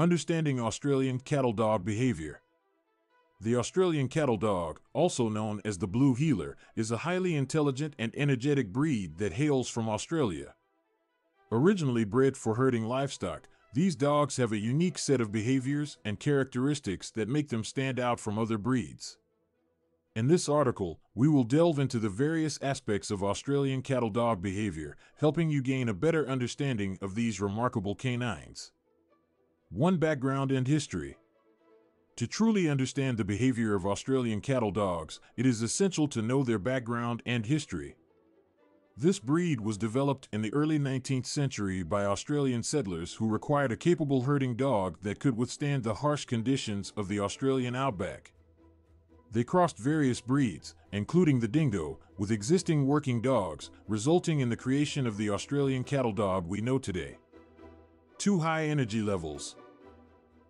Understanding Australian Cattle Dog Behavior The Australian Cattle Dog, also known as the Blue Heeler, is a highly intelligent and energetic breed that hails from Australia. Originally bred for herding livestock, these dogs have a unique set of behaviors and characteristics that make them stand out from other breeds. In this article, we will delve into the various aspects of Australian cattle dog behavior, helping you gain a better understanding of these remarkable canines. 1. Background and History To truly understand the behavior of Australian cattle dogs, it is essential to know their background and history. This breed was developed in the early 19th century by Australian settlers who required a capable herding dog that could withstand the harsh conditions of the Australian outback. They crossed various breeds, including the dingo, with existing working dogs, resulting in the creation of the Australian cattle dog we know today. 2. High energy levels.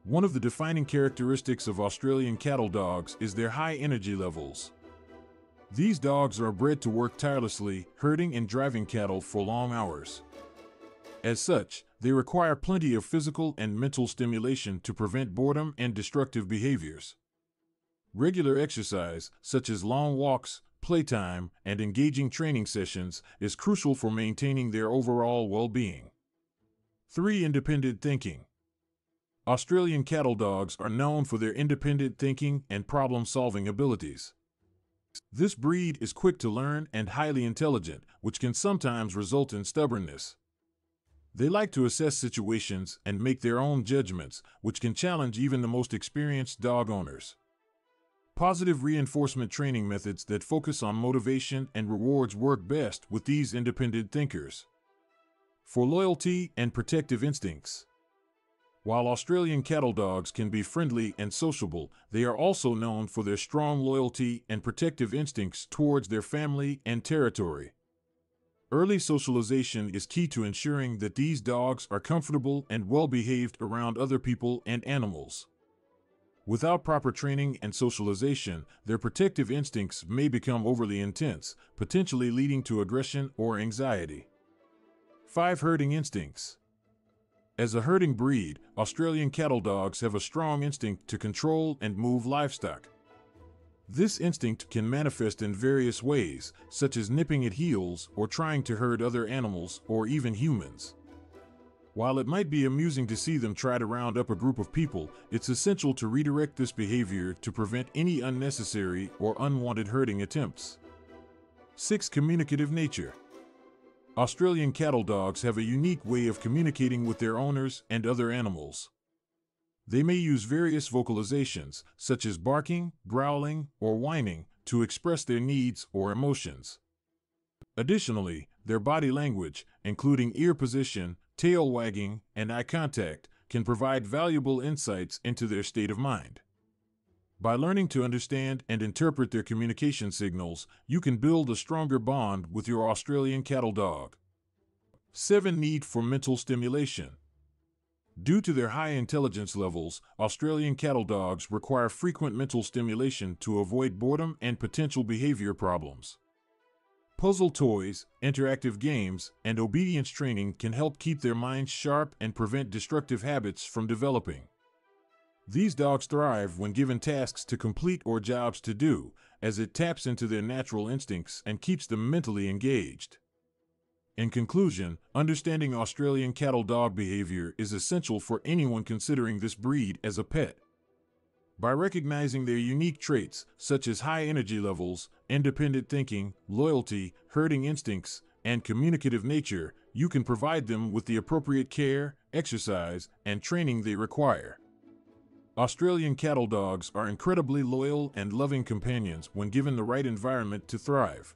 One of the defining characteristics of Australian cattle dogs is their high energy levels. These dogs are bred to work tirelessly, herding and driving cattle for long hours. As such, they require plenty of physical and mental stimulation to prevent boredom and destructive behaviors. Regular exercise, such as long walks, playtime, and engaging training sessions, is crucial for maintaining their overall well being. 3. Independent thinking. Australian cattle dogs are known for their independent thinking and problem solving abilities. This breed is quick to learn and highly intelligent, which can sometimes result in stubbornness. They like to assess situations and make their own judgments, which can challenge even the most experienced dog owners. Positive reinforcement training methods that focus on motivation and rewards work best with these independent thinkers. For loyalty and protective instincts. While Australian cattle dogs can be friendly and sociable, they are also known for their strong loyalty and protective instincts towards their family and territory. Early socialization is key to ensuring that these dogs are comfortable and well behaved around other people and animals. Without proper training and socialization, their protective instincts may become overly intense, potentially leading to aggression or anxiety. 5. Herding Instincts as a herding breed, Australian cattle dogs have a strong instinct to control and move livestock. This instinct can manifest in various ways, such as nipping at heels or trying to herd other animals or even humans. While it might be amusing to see them try to round up a group of people, it's essential to redirect this behavior to prevent any unnecessary or unwanted herding attempts. 6. Communicative nature. Australian cattle dogs have a unique way of communicating with their owners and other animals. They may use various vocalizations, such as barking, growling, or whining, to express their needs or emotions. Additionally, their body language, including ear position, tail wagging, and eye contact, can provide valuable insights into their state of mind. By learning to understand and interpret their communication signals, you can build a stronger bond with your Australian cattle dog. 7. Need for mental stimulation. Due to their high intelligence levels, Australian cattle dogs require frequent mental stimulation to avoid boredom and potential behavior problems. Puzzle toys, interactive games, and obedience training can help keep their minds sharp and prevent destructive habits from developing. These dogs thrive when given tasks to complete or jobs to do, as it taps into their natural instincts and keeps them mentally engaged. In conclusion, understanding Australian cattle dog behavior is essential for anyone considering this breed as a pet. By recognizing their unique traits, such as high energy levels, independent thinking, loyalty, herding instincts, and communicative nature, you can provide them with the appropriate care, exercise, and training they require. Australian cattle dogs are incredibly loyal and loving companions when given the right environment to thrive.